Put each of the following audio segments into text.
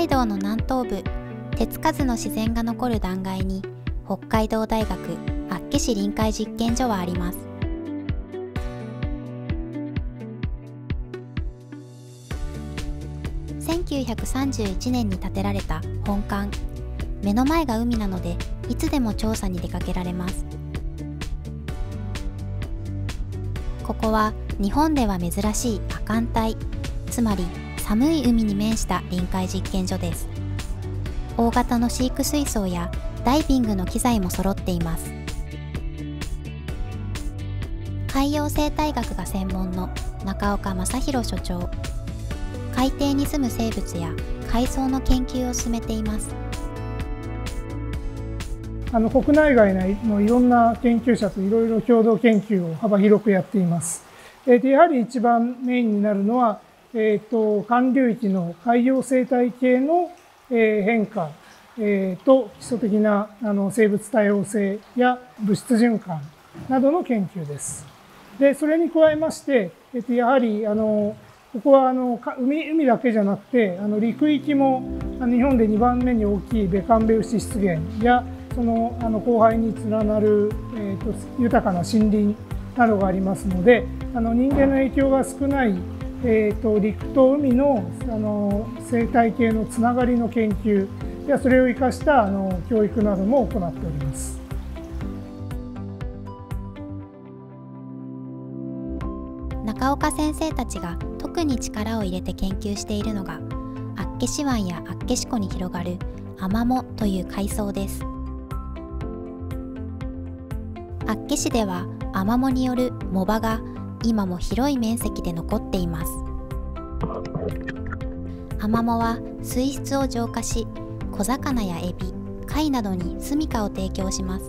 海道の南東部手つかずの自然が残る断崖に北海道大学厚岸臨海実験所はあります。1931年に建てられた本館。目の前が海なのでいつでも調査に出かけられます。ここは日本では珍しい亜寒帯。つまり寒い海に面した臨海実験所です。大型の飼育水槽やダイビングの機材も揃っています。海洋生態学が専門の中岡正弘所長。海底に住む生物や海藻の研究を進めています。あの国内外のいろんな研究者といろいろ共同研究を幅広くやっています。えー、やはり一番メインになるのは、えーと、寒流域の海洋生態系の、えー、変化、えー、と基礎的なあの生物多様性や物質循環などの研究です。でそれに加えまして、えー、とやはりあのここはあの海海だけじゃなくてあの陸域も日本で2番目に大きいベカンベウシ湿原やそのあの広範囲に連なる、えーと、豊かな森林などがありますのであの人間の影響が少ない、えーと、陸と海のあの生態系のつながりの研究やそれを生かしたあの教育なども行っております。中岡先生たちが特に力を入れて研究しているのが厚岸湾や厚岸湖に広がるアマモという海藻です。厚岸ではアマモによる藻場が今も広い面積で残っています。アマモは水質を浄化し小魚やエビ貝などに住処を提供します。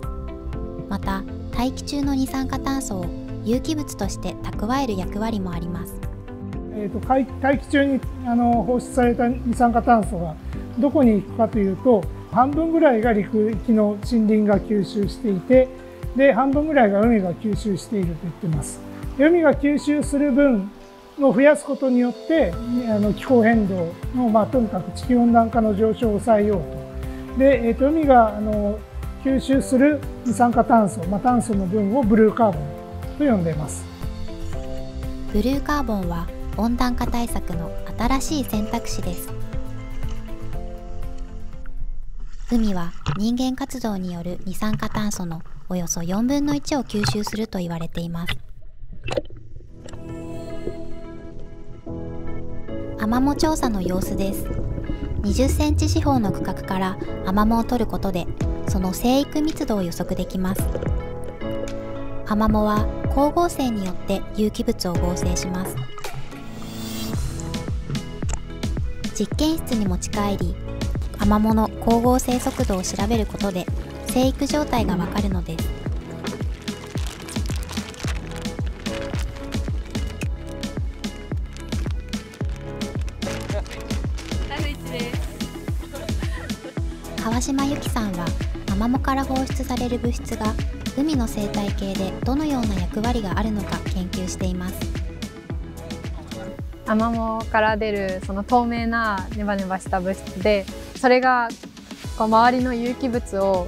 また大気中の二酸化炭素を有機物として蓄える役割もあります、えーと、大気中にあの放出された二酸化炭素がどこに行くかというと半分ぐらいが陸域の森林が吸収していてで半分ぐらいが海が吸収していると言ってます。海が吸収する分を増やすことによってあの気候変動の、まあ、とにかく地球温暖化の上昇を抑えようと。で、えー、と海があの吸収する二酸化炭素、まあ、炭素の分をブルーカーボンと呼んでいます。ブルーカーボンは温暖化対策の新しい選択肢です。海は人間活動による二酸化炭素のおよそ4分の1を吸収すると言われています。アマモ調査の様子です。20センチ四方の区画からアマモを取ることでその生育密度を予測できます。アマモは光合成によって有機物を合成します。実験室に持ち帰りアマモの光合成速度を調べることで生育状態がわかるのです。島由紀さんはアマモから放出される物質が海の生態系でどのような役割があるのか研究しています。アマモから出るその透明なネバネバした物質でそれがこう周りの有機物を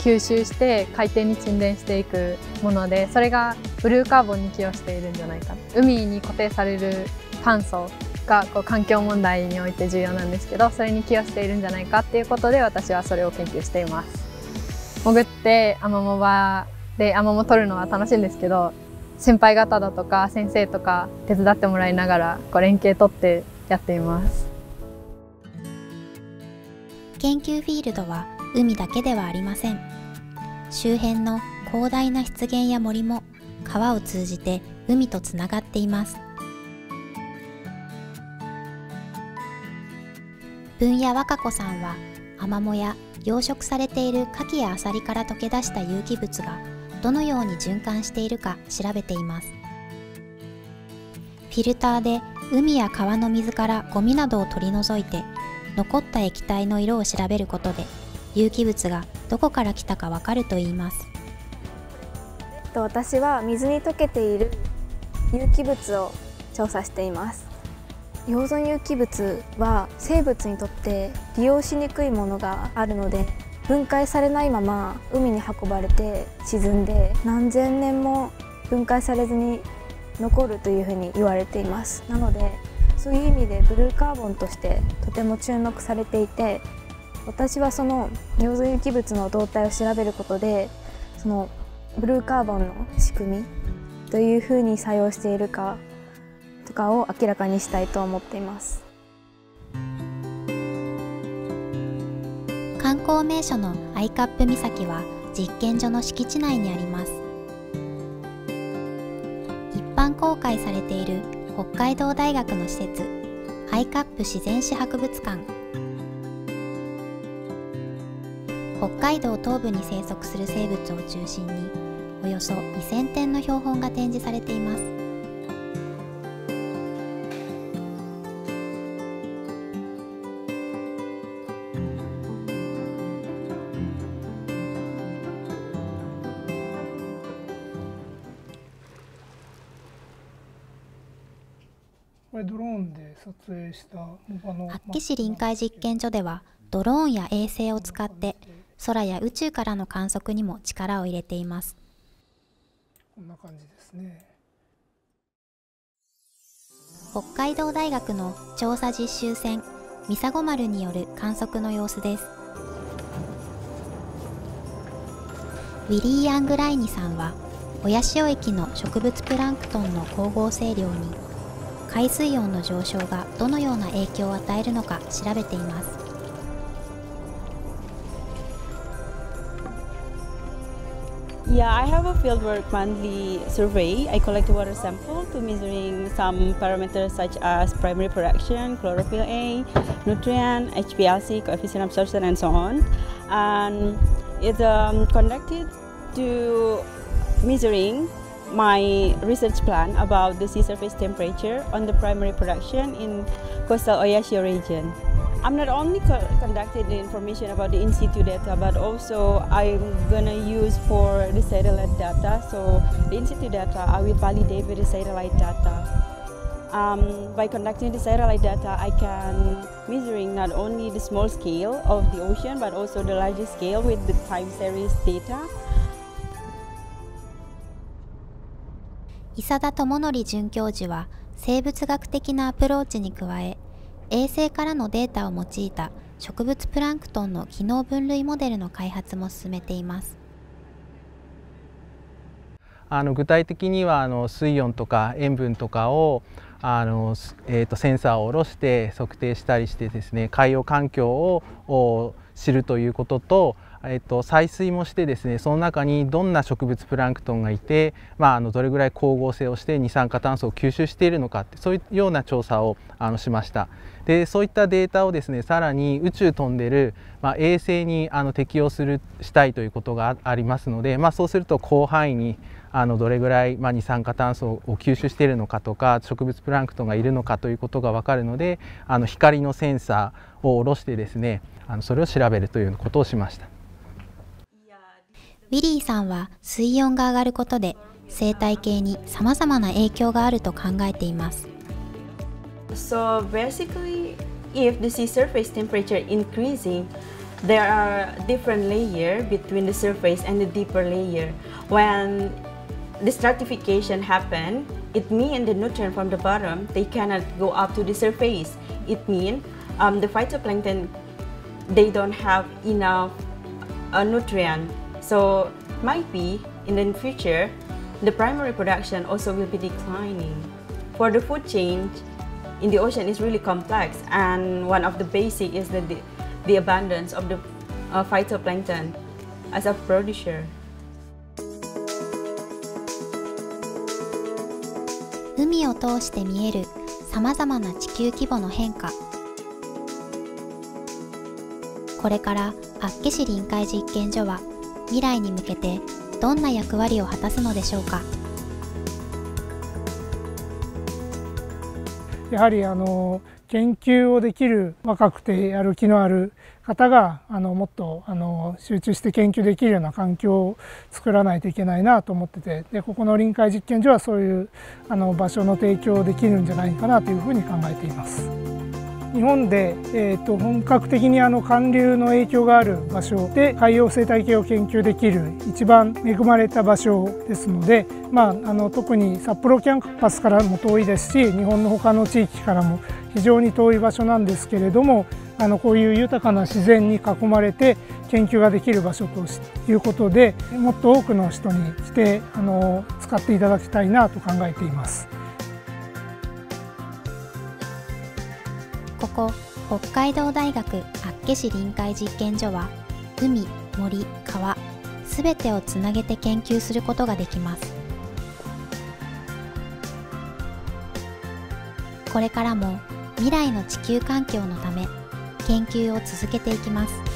吸収して海底に沈殿していくものでそれがブルーカーボンに寄与しているんじゃないか。海に固定される炭素がこう環境問題において重要なんですけどそれに寄与しているんじゃないかっていうことで私はそれを研究しています。潜ってアマモ場でアマモ取るのは楽しいんですけど先輩方だとか先生とか手伝ってもらいながらこう連携取ってやっています。研究フィールドは海だけではありません。周辺の広大な湿原や森も川を通じて海とつながっています。文谷和歌子さんはアマモや養殖されている牡蠣やアサリから溶け出した有機物がどのように循環しているか調べています。フィルターで海や川の水からゴミなどを取り除いて残った液体の色を調べることで有機物がどこから来たかわかると言います。私は水に溶けている有機物を調査しています。溶存有機物は生物にとって利用しにくいものがあるので分解されないまま海に運ばれて沈んで何千年も分解されずに残るというふうに言われています。なのでそういう意味でブルーカーボンとしてとても注目されていて私はその溶存有機物の動態を調べることでそのブルーカーボンの仕組みどういうふうに作用しているかとかを明らかにしたいと思っています。観光名所のアイカップ岬は実験所の敷地内にあります。一般公開されている北海道大学の施設アイカップ自然史博物館。北海道東部に生息する生物を中心におよそ2000点の標本が展示されています。これドローンで撮影した他の厚岸臨海実験所ではドローンや衛星を使って空や宇宙からの観測にも力を入れています。こんな感じですね。北海道大学の調査実習船ミサゴ丸による観測の様子です。ウィリー・アングライニさんは親潮駅の植物プランクトンの光合成量に海水温の上昇がどのような影響を与えるのか調べています Yeah, I have a fieldwork monthly survey. I collect water sample to measuring some parameters such as primary production, chlorophyll A, nutrient, HPLC, coefficient absorption, and so on. And it's um, conducted to measuring my research plan about the sea surface temperature on the primary production in coastal Oyashio region. I'm not only co conducting the information about the in-situ data, but also I'm gonna use for the satellite data. So the in-situ data, I will validate with the satellite data. Um, by conducting the satellite data, I can measuring not only the small scale of the ocean, but also the larger scale with the time series data. 伊佐田智則准教授は生物学的なアプローチに加え衛星からのデータを用いた植物プランクトンの機能分類モデルの開発も進めています。あの具体的にはあの水温とか塩分とかをあの、えーと、センサーを下ろして測定したりしてですね海洋環境を知るということとえっと、採水もしてですねその中にどんな植物プランクトンがいて、まあ、あのどれぐらい光合成をして二酸化炭素を吸収しているのかってそういうような調査をあのしましたでそういったデータをですねさらに宇宙飛んでる、まあ、衛星にあの適用するしたいということがありますので、まあ、そうすると広範囲にあのどれぐらい、まあ、二酸化炭素を吸収しているのかとか植物プランクトンがいるのかということが分かるのであの光のセンサーを下ろしてですねあのそれを調べるということをしました。ウィリーさんは水温が上がることで生態系にさまざまな影響があると考えています。So basically, if the sea surface temperature increasing, there are different layer between the surface and the deeper layer. When the stratification happen, it mean the nutrient from the bottom they cannot go up to the surface. It mean um, the phytoplankton they don't have enough uh, nutrient So might be in the future, the primary production also will be declining. For the food chain in the ocean is really complex and one of the basic is the, the, the abundance of the uh, phytoplankton as a producer. 海を通して見えるさまざまな地球規模の変化これから厚岸臨海実験所は 未来に向けてどんな役割を果たすのでしょうか？やはりあの研究をできる若くてやる気のある方があのもっとあの集中して研究できるような環境を作らないといけないなと思っててでここの臨海実験所はそういうあの場所の提供できるんじゃないかなというふうに考えています。日本で、えーと、本格的にあの寒流の影響がある場所で海洋生態系を研究できる一番恵まれた場所ですので、まあ、あの特に札幌キャンパスからも遠いですし日本の他の地域からも非常に遠い場所なんですけれどもあのこういう豊かな自然に囲まれて研究ができる場所ということでもっと多くの人に来てあの使っていただきたいなと考えています。ここ北海道大学厚岸臨海実験所は海森川すべてをつなげて研究することができます。これからも未来の地球環境のため研究を続けていきます。